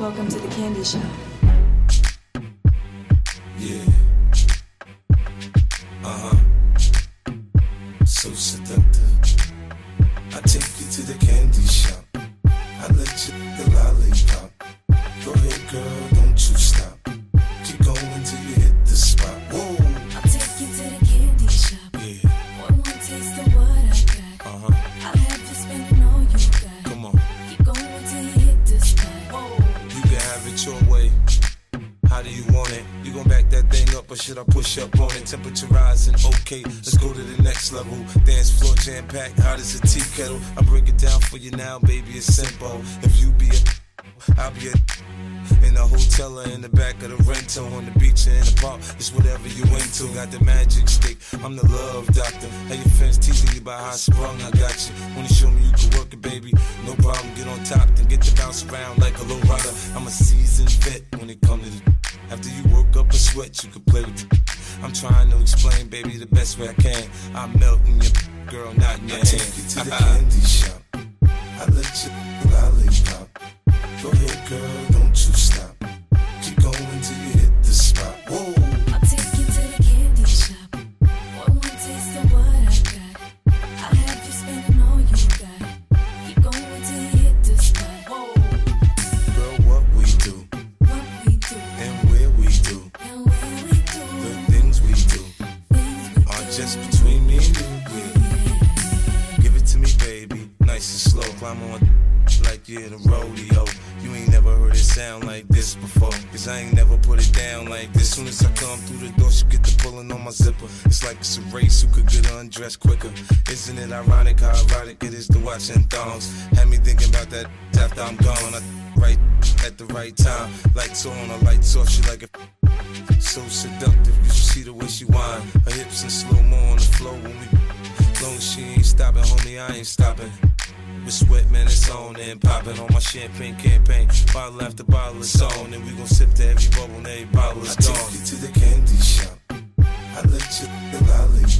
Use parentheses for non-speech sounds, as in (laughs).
Welcome to the candy shop. Or should I push up on it? Temperature rising, okay, let's go to the next level. Dance floor jam packed, hot as a tea kettle. I break it down for you now, baby, it's simple. If you be a, I'll be a. In the hotel or in the back of the rental, on the beach or in the park, it's whatever you into. Got the magic stick, I'm the love doctor. Hey, your friends teasing you about how I sprung, I got you. Wanna show me you can work it, baby? No problem, get on top, then get to bounce around like a low rider. I'm a sweat, you can play with the. I'm trying to explain, baby, the best way I can. I'm melting your girl, not in your I hand. take you to the (laughs) candy shop. I let you just between me and you. Give it to me, baby, nice and slow. Climb on like you're in a rodeo. You ain't never heard it sound like this before. Cause I ain't never put it down like this. Soon as I come through the door, she get the pulling on my zipper. It's like it's a race who could get undressed quicker. Isn't it ironic how erotic it is to watch in thongs? Had me thinking about that after I'm gone. I right at the right time. Lights on, a lights off, she like it. So seductive, see the way she whine. Her hips in slow mo on the floor when we. Long as she ain't stopping, homie, I ain't stopping. With sweat, man, it's on and popping on my champagne campaign. Bottle after bottle, it's on, and we gon' sip to every bubble and every bottle is I take you to the candy shop. I let you the lollipop. Go ahead, girl,